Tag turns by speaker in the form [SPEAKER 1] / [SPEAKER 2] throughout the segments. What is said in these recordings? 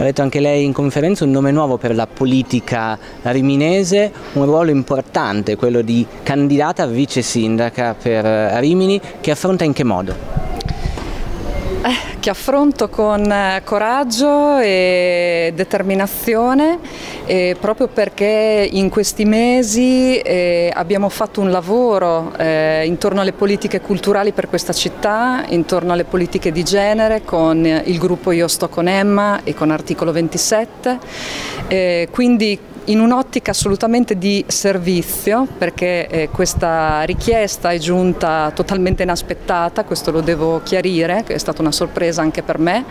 [SPEAKER 1] ha detto anche lei in conferenza, un nome nuovo per la politica riminese, un ruolo importante, quello di candidata vice sindaca per Rimini, che affronta in che modo?
[SPEAKER 2] Eh, che affronto con eh, coraggio e determinazione eh, proprio perché in questi mesi eh, abbiamo fatto un lavoro eh, intorno alle politiche culturali per questa città, intorno alle politiche di genere con il gruppo Io sto con Emma e con Articolo 27, eh, quindi in un'ottica assolutamente di servizio perché eh, questa richiesta è giunta totalmente inaspettata, questo lo devo chiarire, è stata una sorpresa anche per me,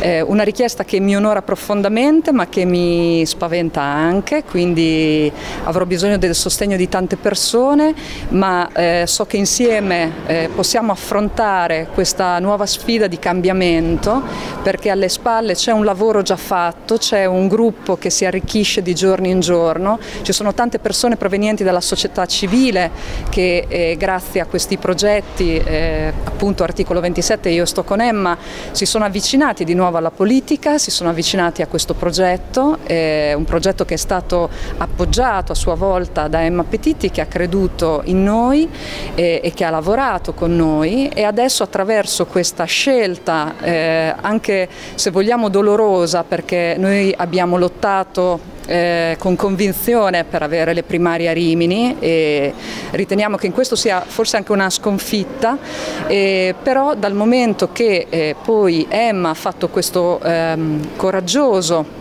[SPEAKER 2] eh, una richiesta che mi onora profondamente ma che mi spaventa anche, quindi avrò bisogno del sostegno di tante persone, ma eh, so che insieme eh, possiamo affrontare questa nuova sfida di cambiamento perché alle spalle c'è un lavoro già fatto, c'è un gruppo che si arricchisce di giorno giorno in giorno, ci sono tante persone provenienti dalla società civile che eh, grazie a questi progetti, eh, appunto articolo 27 io sto con Emma, si sono avvicinati di nuovo alla politica, si sono avvicinati a questo progetto, eh, un progetto che è stato appoggiato a sua volta da Emma Petiti che ha creduto in noi e che ha lavorato con noi. E adesso attraverso questa scelta, eh, anche se vogliamo dolorosa perché noi abbiamo lottato eh, con convinzione per avere le primarie a Rimini e riteniamo che in questo sia forse anche una sconfitta, eh, però dal momento che eh, poi Emma ha fatto questo ehm, coraggioso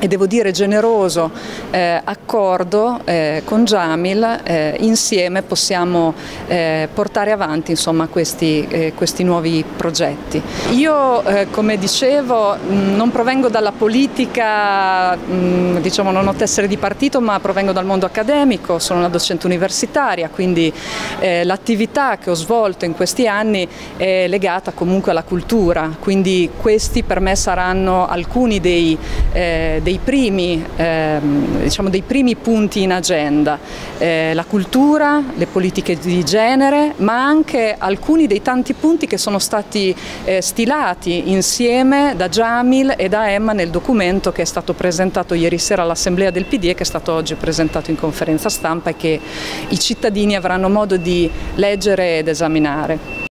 [SPEAKER 2] e devo dire generoso eh, accordo eh, con Jamil, eh, insieme possiamo eh, portare avanti insomma, questi, eh, questi, nuovi progetti. Io eh, come dicevo mh, non provengo dalla politica, mh, diciamo non ho tessere di partito ma provengo dal mondo accademico, sono una docente universitaria quindi l'attività che ho svolto in questi anni è legata comunque alla cultura, quindi questi per me saranno alcuni dei dei primi, ehm, diciamo dei primi punti in agenda, eh, la cultura, le politiche di genere, ma anche alcuni dei tanti punti che sono stati eh, stilati insieme da Jamil e da Emma nel documento che è stato presentato ieri sera all'Assemblea del PD e che è stato oggi presentato in conferenza stampa e che i cittadini avranno modo di leggere ed esaminare.